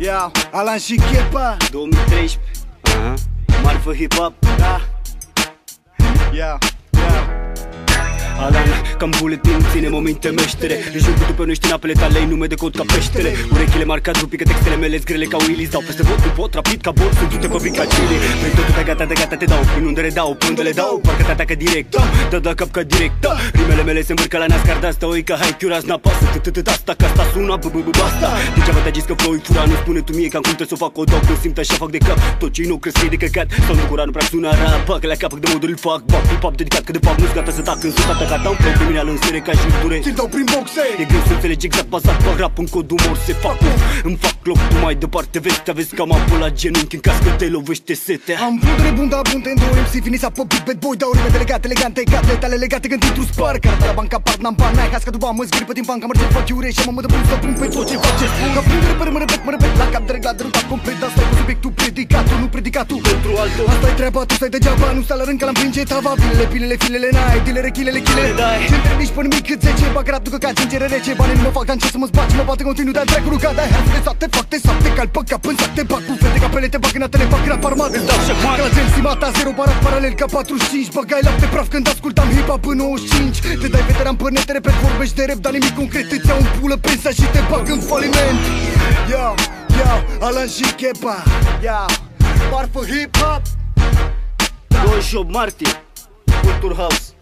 Ia, Alan și Chepa. 2013 Aha. Marfă hip-hop. Da. Ia, ia Alan, cam buletin, ține momente meștere. Își jur după noi știi în apele tale, nume de cod ca peștele. Urechile marcat, rupi că textele mele grele ca Willis Dau peste vot, nu pot, rapid ca bot, sunt te pe ca chili Vrei totul pe gata, de gata te dau, prin unde le dau, până le dau? Parcă te atacă direct, da, da, da, cap ca direct, da Rimele mele se învârcă la NASCAR, de asta oi ca hai, chiuraz n pasă Tătătăt asta, ca asta sună, bă, bă, bă, basta Degeaba te-a zis că flow fura, nu spune tu mie că am cum să fac o dau Când simt așa fac de cap, tot ce nu crezi că e de căcat. Sau nu cura, nu prea sună rap, că la cap de modul îl fac. Bap, hip-hop dedicat, că de fapt nu-s gata să tac Când sunt atacat, am flow criminal în sere ca și dure. Ți-l dau prin boxe. E greu să înțelegi exact bazat pe rap în cod umor Se fac. Uf, îmi fac loc tu mai departe vezi Te vezi cam apă la genunchi în caz că te lovește setea. Am pudre bunda bunte în două MC Finis pe beat bad boy Dau rime delegate, elegante, gate tale legate Când intru spar Carta la banca part n-am bani N-ai casca după mă zgâri pe din banca Mărge fac iure și mă mă de bun să pun pe tot ce face Ca pundere pe mă repet, mă repet La cap de reglat, de rutat complet Asta e cu subiectul predicatul, nu predicatul. Pentru altul. Asta e treaba, tu stai degeaba Nu stai la rând că l-am pringe tava Vilele, pilele, filele, n-ai. Dilere, chilele, chilele dai. Ce între mici până mic cât 10 Bag rap, ducă ca cincere rece. Banii nu mă fac, dar ce să mă zbaci? Mă bate continuu, dar dracu rugat Dai hai de sate, fac de sapte Cal pe cap în sate Bag cu fete ca pele, te bag în atele Bag rap armat Îți dau șecman Ca la gen simata, zero barat paralel ca 45 Băgai lapte praf când ascultam hip-hop în 95 Te dai veteran pe net, repet vorbești de rap Dar nimic concret, îți iau în pulă pensa și te bag în faliment Yo, yo, Alan și Chepa Yo, marfă hip-hop 28 martie Culture House